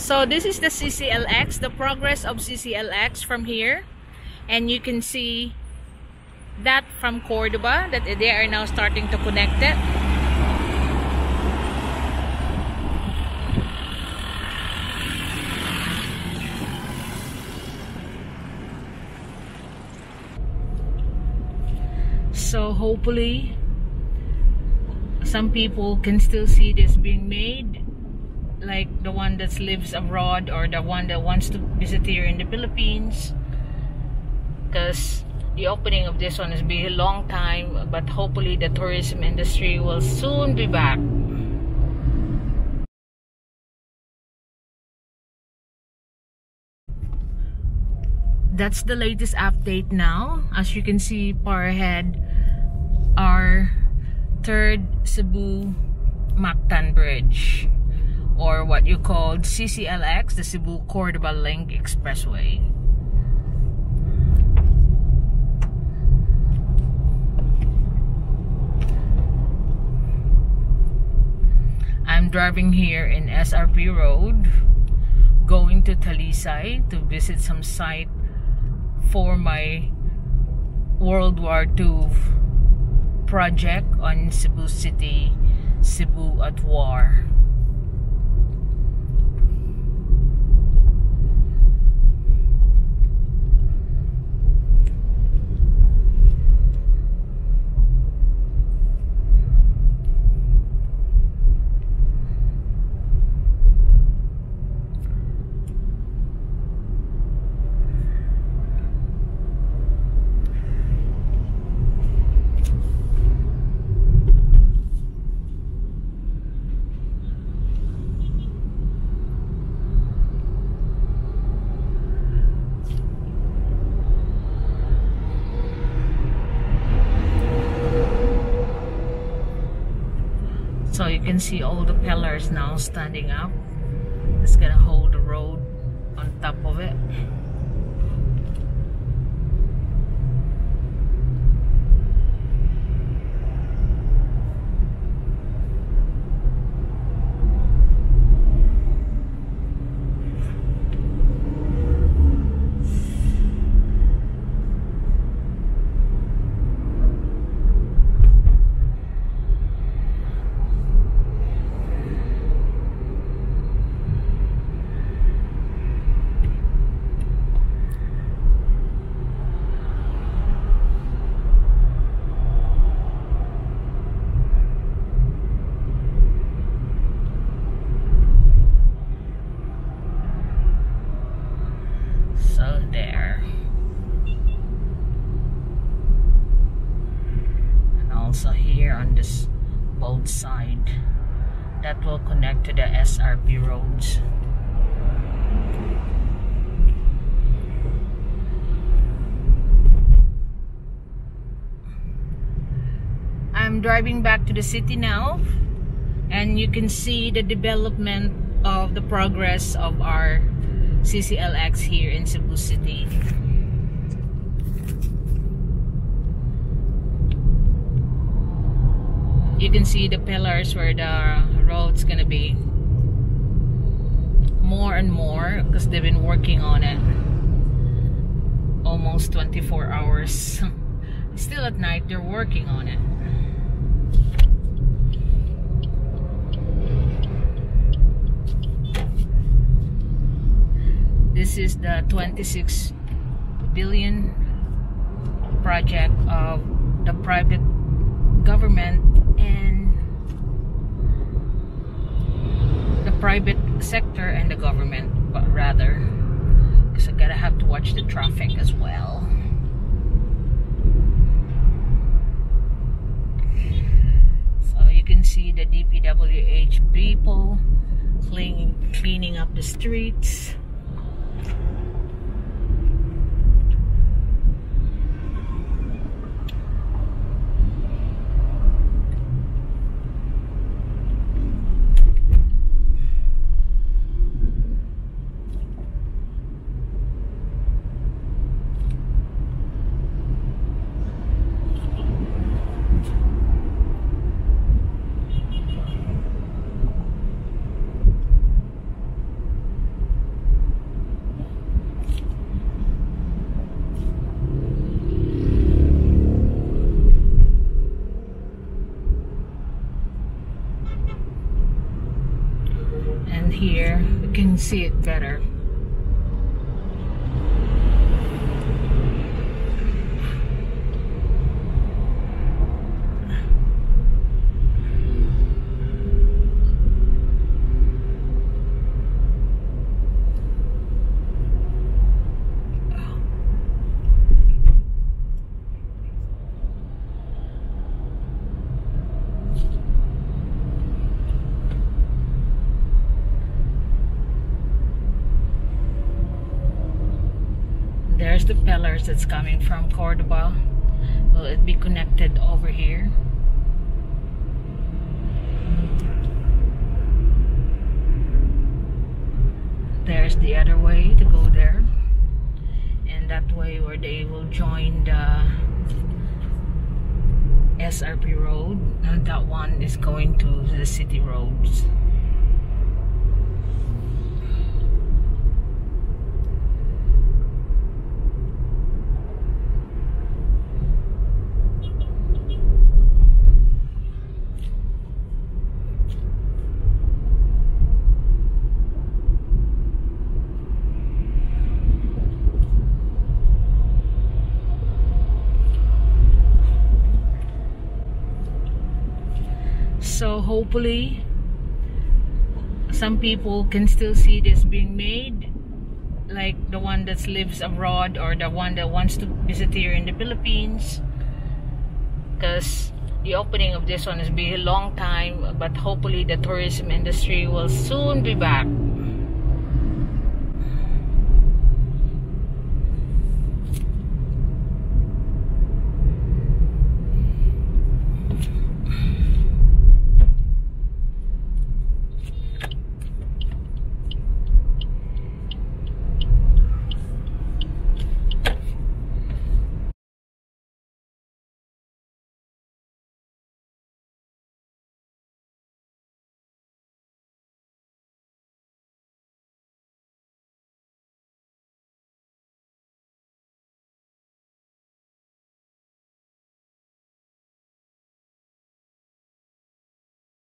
So this is the CCLEX, the progress of CCLEX from here. And you can see that from Cordova, that they are now starting to connect it. So hopefully some people can still see this being made like the one that lives abroad or the one that wants to visit here in the Philippines. Because the opening of this one has been a long time but hopefully the tourism industry will soon be back. That's the latest update now. As you can see far ahead our third Cebu Mactan Bridge or what you call CCLEX, the Cebu Cordova Link Expressway. I'm driving here in SRP Road going to Talisay to visit some site for my World War II project on Cebu City, Cebu at War. So you can see all the pillars now standing up. It's gonna hold the road on top of it. So there. And also here on this both side that will connect to the SRP roads. I'm driving back to the city now and you can see the development of the progress of our CCLEX here in Cebu City. You can see the pillars where the road's gonna be more and more because they've been working on it almost 24 hours. Still at night, they're working on it. This is the 26 billion project of the private government and the private sector and the government, but rather because I gotta have to watch the traffic as well. So you can see the DPWH people cleaning, cleaning up the streets. See it better there's the pillars that's coming from Cordova. Will it be connected over here? There's the other way to go there. And that way where they will join the SRP road. And that one is going to the city roads hopefully some people can still see this being made like the one that lives abroad or the one that wants to visit here in the Philippines. Because the opening of this one has been a long time but hopefully the tourism industry will soon be back